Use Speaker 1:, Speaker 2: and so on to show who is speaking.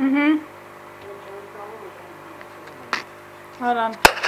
Speaker 1: Mm-hmm. Hold on.